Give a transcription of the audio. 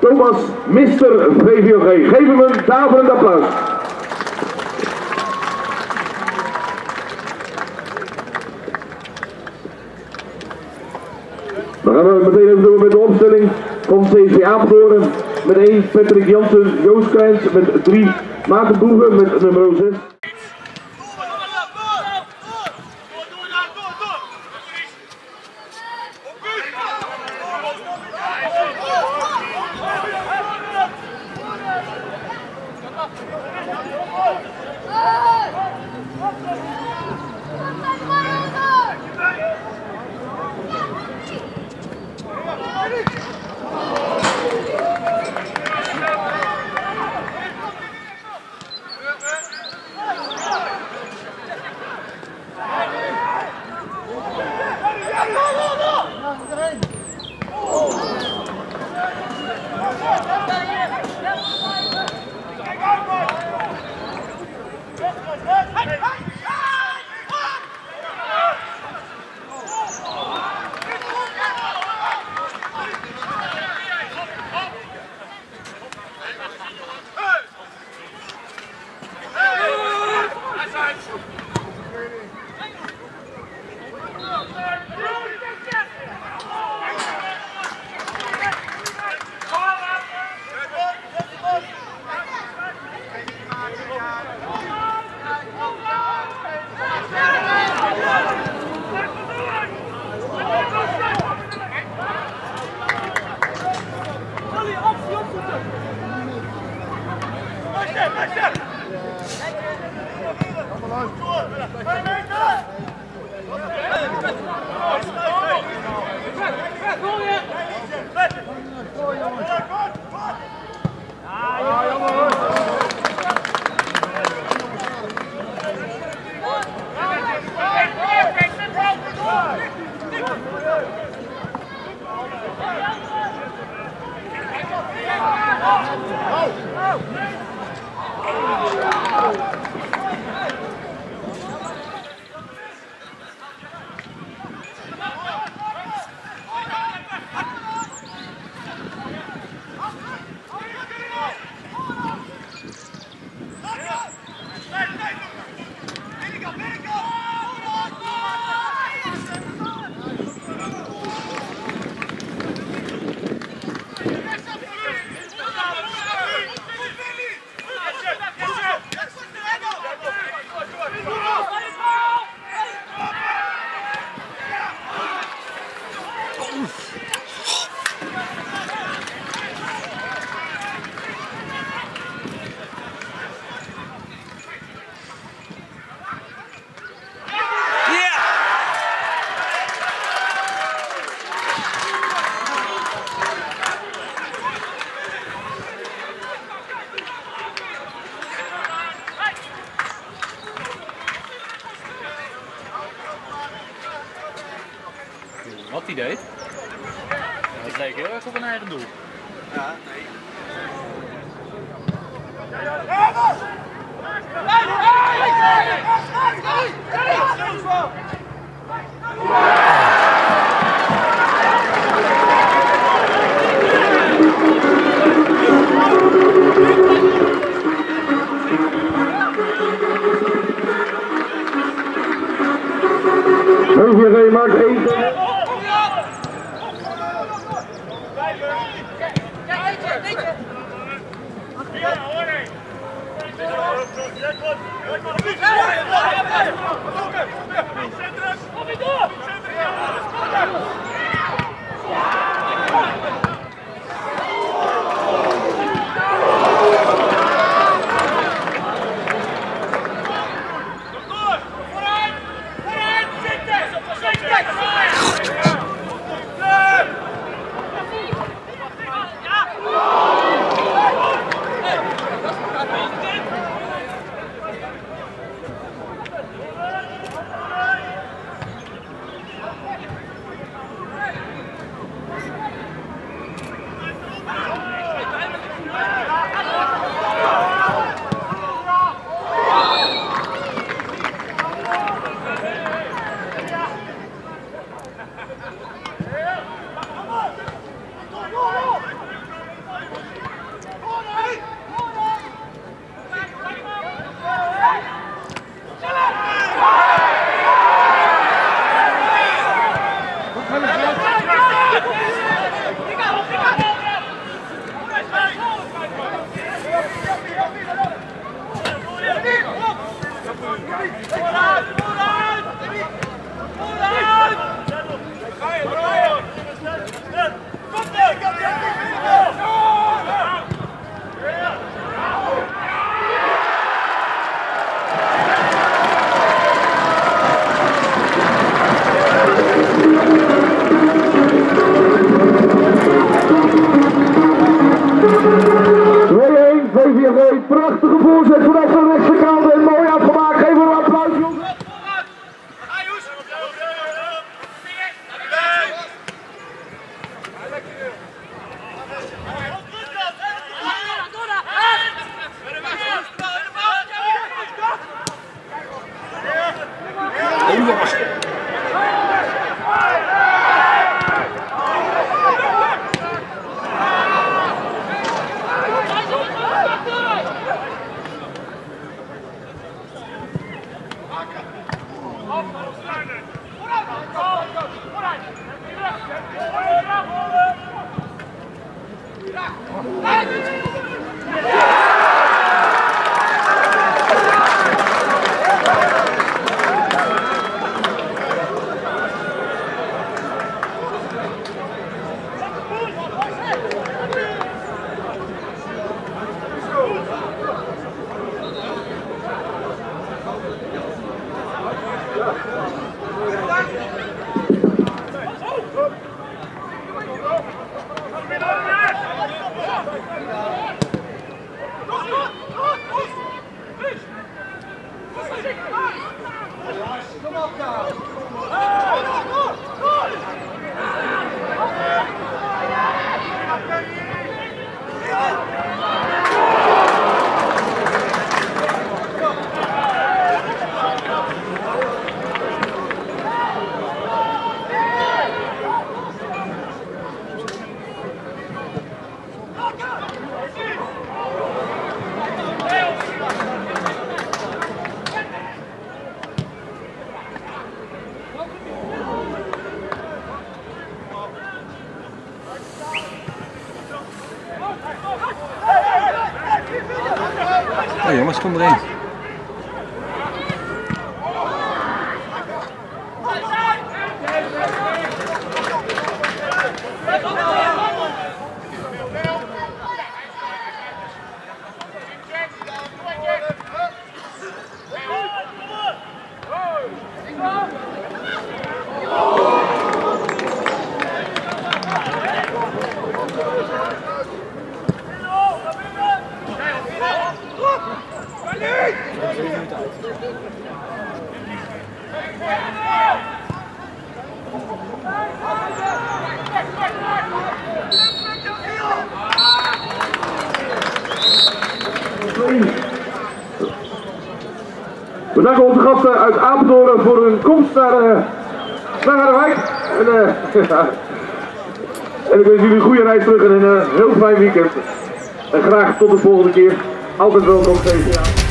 Thomas, Mr. VVOG. Geef hem een daverend applaus. Dan gaan we meteen even door met de opstelling van CC Apeldoorn. Met 1 Patrick Jansen, Joost Kleins met 3 Maarten Boegen met nummer 6. Go! Go! Go! Wat hij deed? Dat leek heel erg op een eigen doel. VVOG Kom igjen! Kom dan, kom dan! Vergeen, prachtige voorzet vanaf de rechterkant en mooi Ja! Mas como é? Danken onze gasten uit Apeldoorn voor hun komst naar, uh. En, uh, en ik wens jullie een goede reis terug en een uh, heel fijn weekend. En graag tot de volgende keer. Altijd welkom, CCA.